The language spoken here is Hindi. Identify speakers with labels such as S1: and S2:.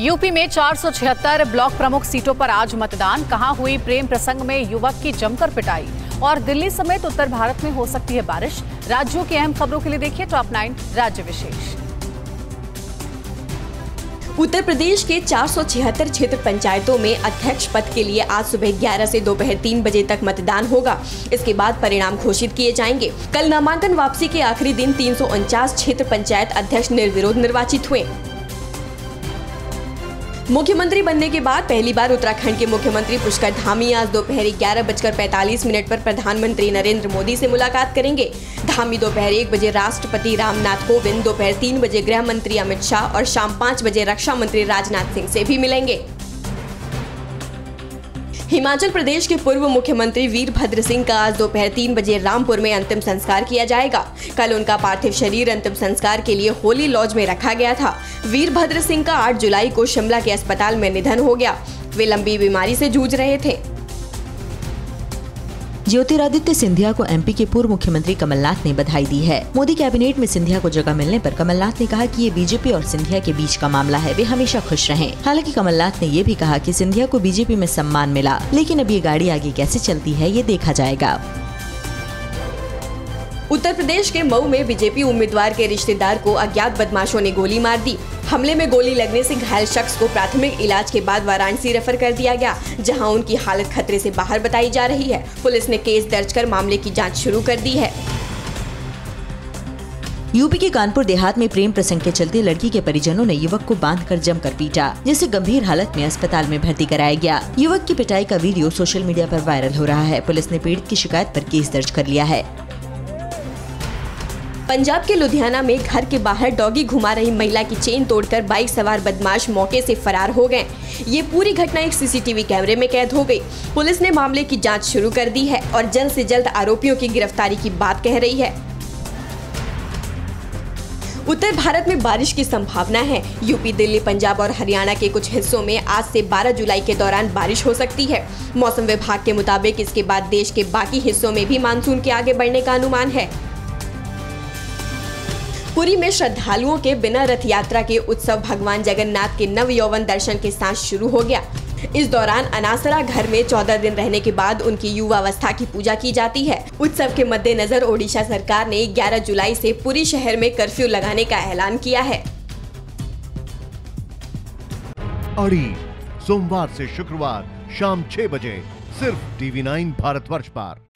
S1: यूपी में चार ब्लॉक प्रमुख सीटों पर आज मतदान कहां हुई प्रेम प्रसंग में युवक की जमकर पिटाई और दिल्ली समेत उत्तर भारत में हो सकती है बारिश राज्यों की अहम खबरों के लिए देखिए टॉप नाइन राज्य विशेष
S2: उत्तर प्रदेश के चार क्षेत्र पंचायतों में अध्यक्ष पद के लिए आज सुबह 11 से दोपहर 3 बजे तक मतदान होगा इसके बाद परिणाम घोषित किए जाएंगे कल नामांकन वापसी के आखिरी दिन तीन क्षेत्र पंचायत अध्यक्ष निर्विरोध निर्वाचित हुए मुख्यमंत्री बनने के बाद पहली बार उत्तराखंड के मुख्यमंत्री पुष्कर धामी आज दोपहर ग्यारह बजकर पैंतालीस मिनट पर प्रधानमंत्री नरेंद्र मोदी से मुलाकात करेंगे धामी दोपहर एक बजे राष्ट्रपति रामनाथ कोविंद दोपहर तीन बजे गृह मंत्री अमित शाह और शाम पाँच बजे रक्षा मंत्री राजनाथ सिंह से भी मिलेंगे हिमाचल प्रदेश के पूर्व मुख्यमंत्री वीरभद्र सिंह का आज दोपहर तीन बजे रामपुर में अंतिम संस्कार किया जाएगा कल उनका पार्थिव शरीर अंतिम संस्कार के लिए होली लॉज में रखा गया था वीरभद्र सिंह का 8 जुलाई को शिमला के अस्पताल में निधन हो गया वे लंबी बीमारी से जूझ रहे थे
S1: ज्योतिरादित्य सिंधिया को एमपी के पूर्व मुख्यमंत्री कमलनाथ ने बधाई दी है मोदी कैबिनेट में सिंधिया को जगह मिलने पर कमलनाथ ने कहा कि ये बीजेपी और सिंधिया के बीच का मामला है वे हमेशा खुश रहे हालांकि कमलनाथ ने ये भी कहा कि सिंधिया को बीजेपी में सम्मान मिला लेकिन अब ये गाड़ी आगे कैसे चलती है ये देखा जाएगा
S2: उत्तर प्रदेश के मऊ में बीजेपी उम्मीदवार के रिश्तेदार को अज्ञात बदमाशों ने गोली मार दी हमले में गोली लगने से घायल शख्स को प्राथमिक इलाज के बाद वाराणसी रेफर कर दिया गया जहां उनकी हालत खतरे से बाहर बताई जा रही है पुलिस ने केस दर्ज कर मामले की जांच शुरू कर दी है
S1: यूपी के कानपुर देहात में प्रेम प्रसंग के चलते लड़की के परिजनों ने युवक को बांध कर जमकर पीटा जिसे गंभीर हालत में अस्पताल में भर्ती कराया गया युवक की पिटाई का वीडियो सोशल मीडिया पर वायरल हो रहा है पुलिस ने पीड़ित की शिकायत पर केस दर्ज कर लिया है
S2: पंजाब के लुधियाना में घर के बाहर डॉगी घुमा रही महिला की चेन तोड़कर बाइक सवार बदमाश मौके से फरार हो गए ये पूरी घटना एक सीसीटीवी कैमरे में कैद हो गई पुलिस ने मामले की जांच शुरू कर दी है और जल्द से जल्द आरोपियों की गिरफ्तारी की बात कह रही है उत्तर भारत में बारिश की संभावना है यूपी दिल्ली पंजाब और हरियाणा के कुछ हिस्सों में आज से 12 जुलाई के दौरान बारिश हो सकती है मौसम विभाग के मुताबिक इसके बाद देश के बाकी हिस्सों में भी मानसून के आगे बढ़ने का अनुमान है पुरी में श्रद्धालुओं के बिना रथ यात्रा के उत्सव भगवान जगन्नाथ के नव यौवन दर्शन के साथ शुरू हो गया इस दौरान अनासरा घर में चौदह दिन रहने के बाद उनकी युवावस्था की पूजा की जाती है उत्सव के मद्देनजर ओडिशा सरकार ने 11 जुलाई से पूरी शहर में कर्फ्यू लगाने का ऐलान किया है अड़ी सोमवार से शुक्रवार शाम छह बजे सिर्फ टीवी नाइन भारत वर्ष पर